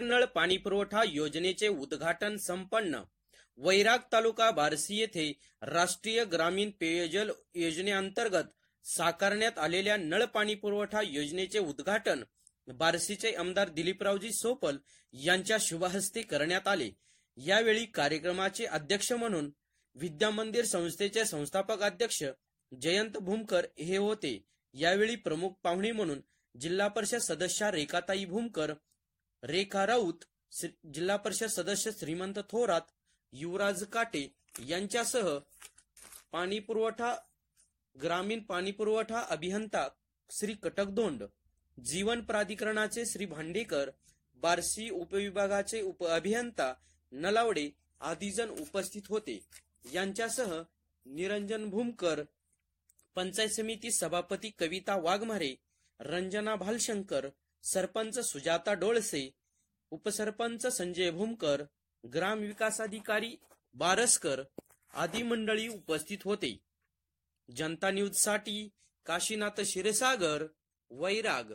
पाणी पुरवठा योजनेचे उद्घाटन संपन्न. वैराग तालुका बारसी येथे राष्ट्रीय ग्रामीण पेयजल योजनेअंतर्गत साकारण्यात आलेल्या नळ पाणी पुरवठा योजनेचे उद्घाटन बारसीचे आमदार दिलीपरावजी सोपल यांच्या शुभहस्ते करण्यात आले. यावेळी कार्यक्रमाचे अध्यक्ष म्हणून विद्यामंदिर संस्थेचे संस्थापक अध्यक्ष जयंत भूमकर हे होते. यावेळी प्रमुख पाहुणे म्हणून जिल्हा परिषद सदस्या रेखाताई भूमकर रेखा राऊत श्री- जिल्हा परिषद सदस्य श्रीमंत थोरात युवराज काटे यांच्यासह पाणी पुरवठा ग्रामीण पाणी पुरवठा अभियंता श्री कटकदोंड जीवन प्राधिकरणाचे श्री भांडेकर बार्शी उपविभागाचे उप अभियंता नलावडे आदीजण उपस्थित होते. यांच्यासह निरंजन भूमकर पंचायत समिती सभापती कविता वाघमारे रंजना भालशंकर सरपंच सुजाता डोळसे उपसरपंच संजय भूमकर ग्रामविकासाधिकारी बारसकर आदी मंडळी उपस्थित होते. जनता न्यूजसाठी काशीनाथ क्षीरसागर वैराग